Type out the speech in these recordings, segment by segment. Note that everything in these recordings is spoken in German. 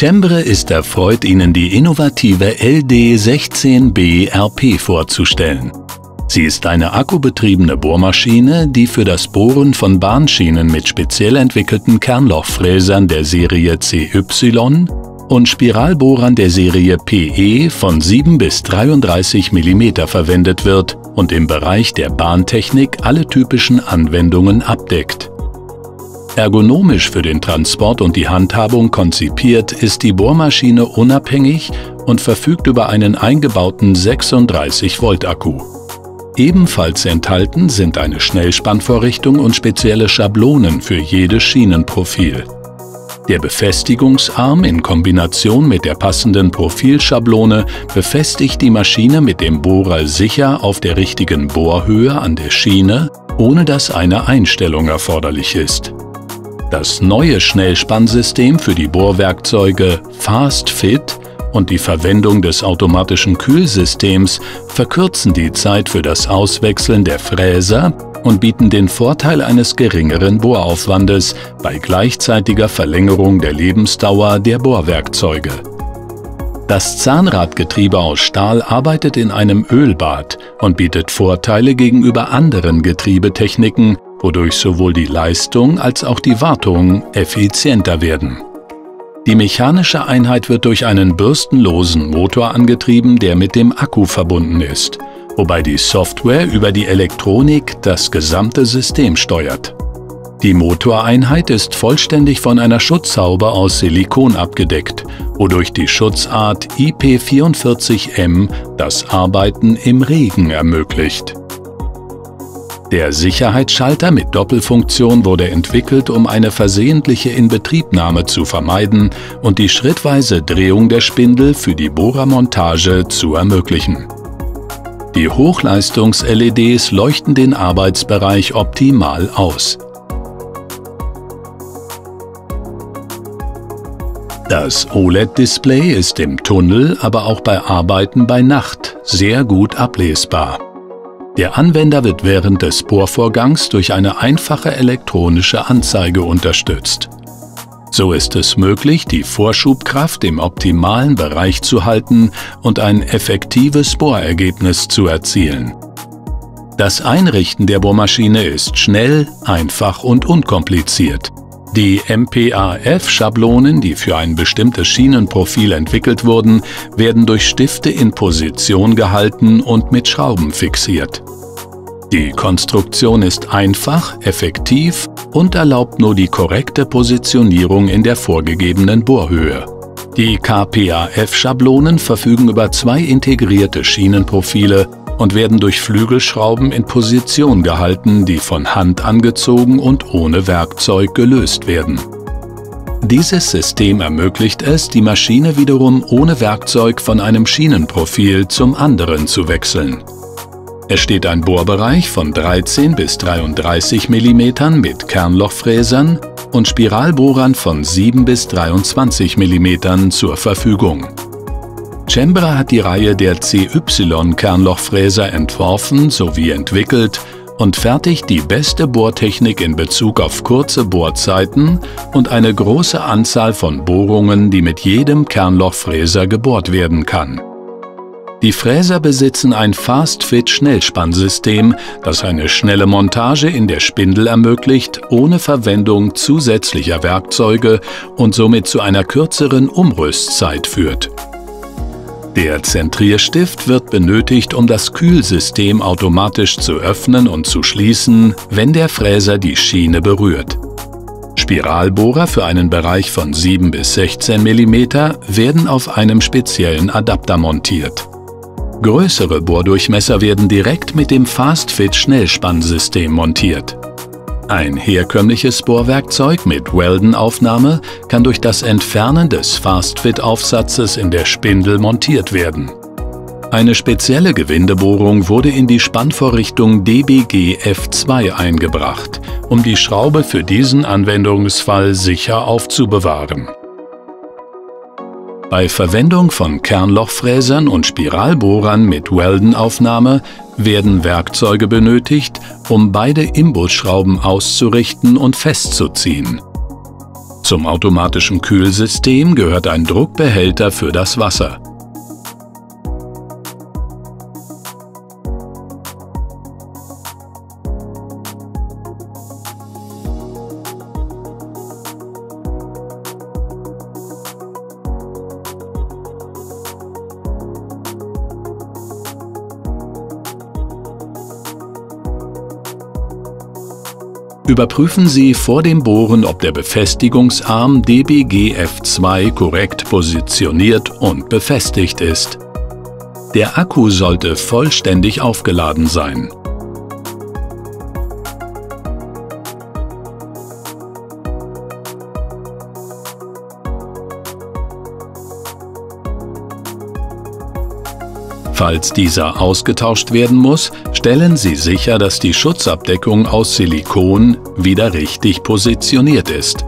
Cembre ist erfreut, Ihnen die innovative LD16B RP vorzustellen. Sie ist eine akkubetriebene Bohrmaschine, die für das Bohren von Bahnschienen mit speziell entwickelten Kernlochfräsern der Serie CY und Spiralbohrern der Serie PE von 7 bis 33 mm verwendet wird und im Bereich der Bahntechnik alle typischen Anwendungen abdeckt. Ergonomisch für den Transport und die Handhabung konzipiert ist die Bohrmaschine unabhängig und verfügt über einen eingebauten 36-Volt-Akku. Ebenfalls enthalten sind eine Schnellspannvorrichtung und spezielle Schablonen für jedes Schienenprofil. Der Befestigungsarm in Kombination mit der passenden Profilschablone befestigt die Maschine mit dem Bohrer sicher auf der richtigen Bohrhöhe an der Schiene, ohne dass eine Einstellung erforderlich ist. Das neue Schnellspannsystem für die Bohrwerkzeuge Fast Fit und die Verwendung des automatischen Kühlsystems verkürzen die Zeit für das Auswechseln der Fräser und bieten den Vorteil eines geringeren Bohraufwandes bei gleichzeitiger Verlängerung der Lebensdauer der Bohrwerkzeuge. Das Zahnradgetriebe aus Stahl arbeitet in einem Ölbad und bietet Vorteile gegenüber anderen Getriebetechniken, wodurch sowohl die Leistung als auch die Wartung effizienter werden. Die mechanische Einheit wird durch einen bürstenlosen Motor angetrieben, der mit dem Akku verbunden ist, wobei die Software über die Elektronik das gesamte System steuert. Die Motoreinheit ist vollständig von einer Schutzhaube aus Silikon abgedeckt, wodurch die Schutzart IP44M das Arbeiten im Regen ermöglicht. Der Sicherheitsschalter mit Doppelfunktion wurde entwickelt, um eine versehentliche Inbetriebnahme zu vermeiden und die schrittweise Drehung der Spindel für die Bohrermontage zu ermöglichen. Die Hochleistungs-LEDs leuchten den Arbeitsbereich optimal aus. Das OLED-Display ist im Tunnel, aber auch bei Arbeiten bei Nacht sehr gut ablesbar. Der Anwender wird während des Bohrvorgangs durch eine einfache elektronische Anzeige unterstützt. So ist es möglich, die Vorschubkraft im optimalen Bereich zu halten und ein effektives Bohrergebnis zu erzielen. Das Einrichten der Bohrmaschine ist schnell, einfach und unkompliziert. Die MPAF-Schablonen, die für ein bestimmtes Schienenprofil entwickelt wurden, werden durch Stifte in Position gehalten und mit Schrauben fixiert. Die Konstruktion ist einfach, effektiv und erlaubt nur die korrekte Positionierung in der vorgegebenen Bohrhöhe. Die KPAF-Schablonen verfügen über zwei integrierte Schienenprofile und werden durch Flügelschrauben in Position gehalten, die von Hand angezogen und ohne Werkzeug gelöst werden. Dieses System ermöglicht es, die Maschine wiederum ohne Werkzeug von einem Schienenprofil zum anderen zu wechseln. Es steht ein Bohrbereich von 13 bis 33 mm mit Kernlochfräsern und Spiralbohrern von 7 bis 23 mm zur Verfügung. Cembra hat die Reihe der CY-Kernlochfräser entworfen sowie entwickelt und fertigt die beste Bohrtechnik in Bezug auf kurze Bohrzeiten und eine große Anzahl von Bohrungen, die mit jedem Kernlochfräser gebohrt werden kann. Die Fräser besitzen ein Fast-Fit-Schnellspannsystem, das eine schnelle Montage in der Spindel ermöglicht, ohne Verwendung zusätzlicher Werkzeuge und somit zu einer kürzeren Umrüstzeit führt. Der Zentrierstift wird benötigt, um das Kühlsystem automatisch zu öffnen und zu schließen, wenn der Fräser die Schiene berührt. Spiralbohrer für einen Bereich von 7 bis 16 mm werden auf einem speziellen Adapter montiert. Größere Bohrdurchmesser werden direkt mit dem Fast-Fit-Schnellspannsystem montiert. Ein herkömmliches Bohrwerkzeug mit Weldenaufnahme kann durch das Entfernen des Fast-Fit-Aufsatzes in der Spindel montiert werden. Eine spezielle Gewindebohrung wurde in die Spannvorrichtung DBG F2 eingebracht, um die Schraube für diesen Anwendungsfall sicher aufzubewahren. Bei Verwendung von Kernlochfräsern und Spiralbohrern mit Weldenaufnahme werden Werkzeuge benötigt, um beide Imbusschrauben auszurichten und festzuziehen. Zum automatischen Kühlsystem gehört ein Druckbehälter für das Wasser. Überprüfen Sie vor dem Bohren, ob der Befestigungsarm DBGF2 korrekt positioniert und befestigt ist. Der Akku sollte vollständig aufgeladen sein. Falls dieser ausgetauscht werden muss, stellen Sie sicher, dass die Schutzabdeckung aus Silikon wieder richtig positioniert ist.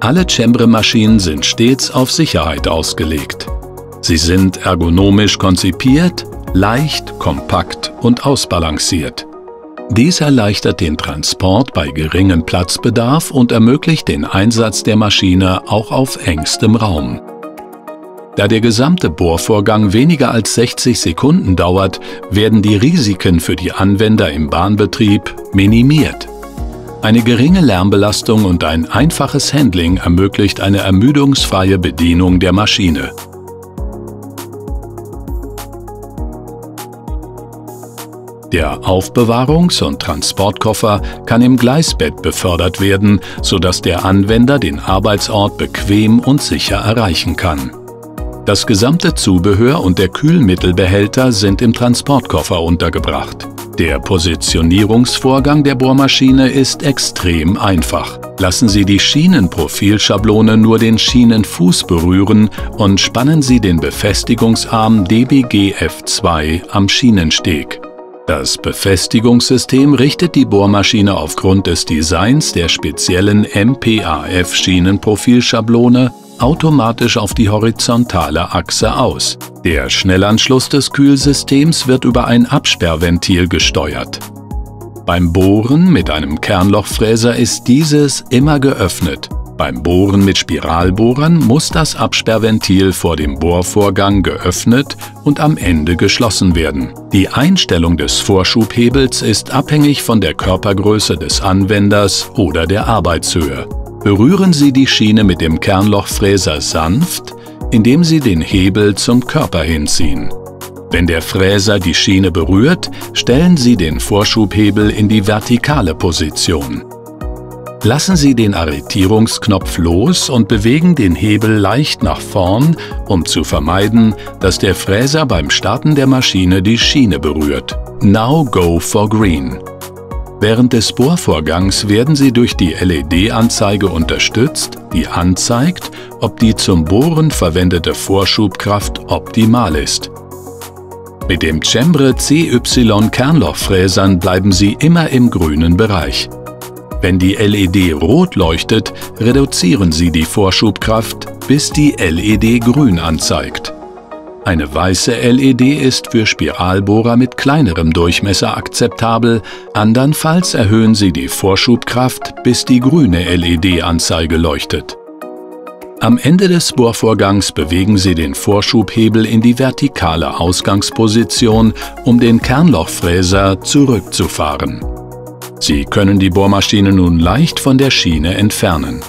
Alle Cembre-Maschinen sind stets auf Sicherheit ausgelegt. Sie sind ergonomisch konzipiert, leicht, kompakt und ausbalanciert. Dies erleichtert den Transport bei geringem Platzbedarf und ermöglicht den Einsatz der Maschine auch auf engstem Raum. Da der gesamte Bohrvorgang weniger als 60 Sekunden dauert, werden die Risiken für die Anwender im Bahnbetrieb minimiert. Eine geringe Lärmbelastung und ein einfaches Handling ermöglicht eine ermüdungsfreie Bedienung der Maschine. Der Aufbewahrungs- und Transportkoffer kann im Gleisbett befördert werden, sodass der Anwender den Arbeitsort bequem und sicher erreichen kann. Das gesamte Zubehör und der Kühlmittelbehälter sind im Transportkoffer untergebracht. Der Positionierungsvorgang der Bohrmaschine ist extrem einfach. Lassen Sie die Schienenprofilschablone nur den Schienenfuß berühren und spannen Sie den Befestigungsarm DBG-F2 am Schienensteg. Das Befestigungssystem richtet die Bohrmaschine aufgrund des Designs der speziellen MPAF-Schienenprofilschablone automatisch auf die horizontale Achse aus. Der Schnellanschluss des Kühlsystems wird über ein Absperrventil gesteuert. Beim Bohren mit einem Kernlochfräser ist dieses immer geöffnet. Beim Bohren mit Spiralbohrern muss das Absperrventil vor dem Bohrvorgang geöffnet und am Ende geschlossen werden. Die Einstellung des Vorschubhebels ist abhängig von der Körpergröße des Anwenders oder der Arbeitshöhe. Berühren Sie die Schiene mit dem Kernlochfräser sanft, indem Sie den Hebel zum Körper hinziehen. Wenn der Fräser die Schiene berührt, stellen Sie den Vorschubhebel in die vertikale Position. Lassen Sie den Arretierungsknopf los und bewegen den Hebel leicht nach vorn, um zu vermeiden, dass der Fräser beim Starten der Maschine die Schiene berührt. Now go for green. Während des Bohrvorgangs werden sie durch die LED-Anzeige unterstützt, die anzeigt, ob die zum Bohren verwendete Vorschubkraft optimal ist. Mit dem Cembre CY Kernlochfräsern bleiben sie immer im grünen Bereich. Wenn die LED rot leuchtet, reduzieren Sie die Vorschubkraft, bis die LED grün anzeigt. Eine weiße LED ist für Spiralbohrer mit kleinerem Durchmesser akzeptabel, andernfalls erhöhen Sie die Vorschubkraft, bis die grüne LED-Anzeige leuchtet. Am Ende des Bohrvorgangs bewegen Sie den Vorschubhebel in die vertikale Ausgangsposition, um den Kernlochfräser zurückzufahren. Sie können die Bohrmaschine nun leicht von der Schiene entfernen.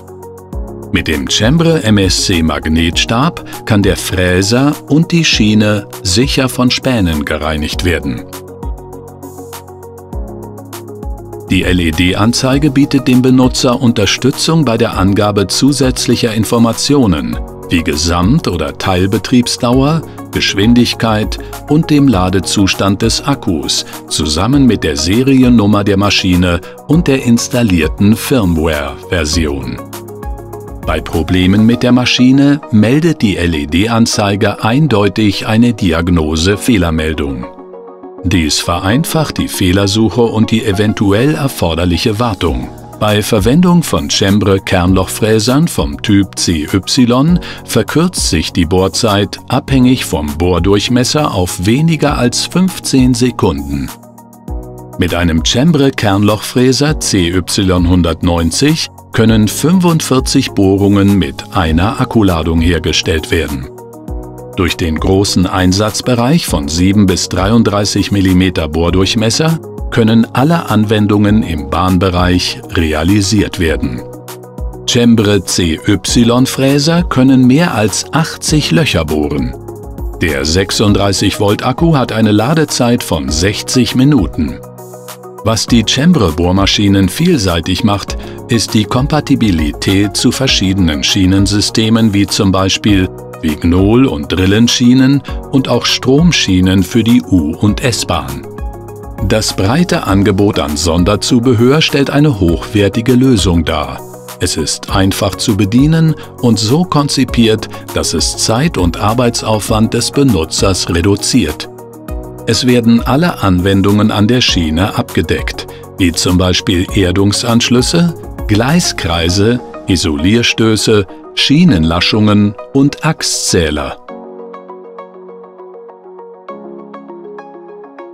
Mit dem Cembre MSC Magnetstab kann der Fräser und die Schiene sicher von Spänen gereinigt werden. Die LED-Anzeige bietet dem Benutzer Unterstützung bei der Angabe zusätzlicher Informationen wie Gesamt- oder Teilbetriebsdauer, Geschwindigkeit und dem Ladezustand des Akkus zusammen mit der Seriennummer der Maschine und der installierten Firmware-Version. Bei Problemen mit der Maschine meldet die LED-Anzeige eindeutig eine Diagnose-Fehlermeldung. Dies vereinfacht die Fehlersuche und die eventuell erforderliche Wartung. Bei Verwendung von Cembre Kernlochfräsern vom Typ CY verkürzt sich die Bohrzeit abhängig vom Bohrdurchmesser auf weniger als 15 Sekunden. Mit einem Cembre Kernlochfräser CY190 können 45 Bohrungen mit einer Akkuladung hergestellt werden. Durch den großen Einsatzbereich von 7 bis 33 mm Bohrdurchmesser können alle Anwendungen im Bahnbereich realisiert werden. Cembre CY-Fräser können mehr als 80 Löcher bohren. Der 36 Volt Akku hat eine Ladezeit von 60 Minuten. Was die Cembre-Bohrmaschinen vielseitig macht, ist die Kompatibilität zu verschiedenen Schienensystemen wie zum Beispiel Vignol- und Drillenschienen und auch Stromschienen für die U- und S-Bahn. Das breite Angebot an Sonderzubehör stellt eine hochwertige Lösung dar. Es ist einfach zu bedienen und so konzipiert, dass es Zeit- und Arbeitsaufwand des Benutzers reduziert. Es werden alle Anwendungen an der Schiene abgedeckt, wie zum Beispiel Erdungsanschlüsse, Gleiskreise, Isolierstöße, Schienenlaschungen und Achszähler.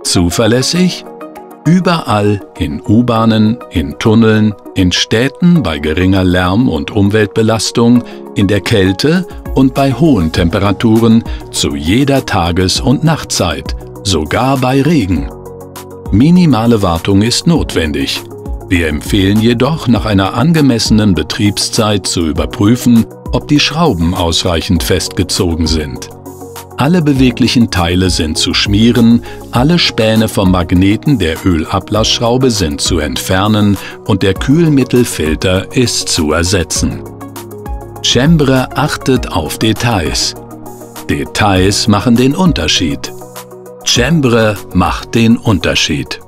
Zuverlässig? Überall in U-Bahnen, in Tunneln, in Städten bei geringer Lärm- und Umweltbelastung, in der Kälte und bei hohen Temperaturen zu jeder Tages- und Nachtzeit, sogar bei Regen. Minimale Wartung ist notwendig. Wir empfehlen jedoch, nach einer angemessenen Betriebszeit zu überprüfen, ob die Schrauben ausreichend festgezogen sind. Alle beweglichen Teile sind zu schmieren, alle Späne vom Magneten der Ölablassschraube sind zu entfernen und der Kühlmittelfilter ist zu ersetzen. Cembre achtet auf Details. Details machen den Unterschied. Cembre macht den Unterschied.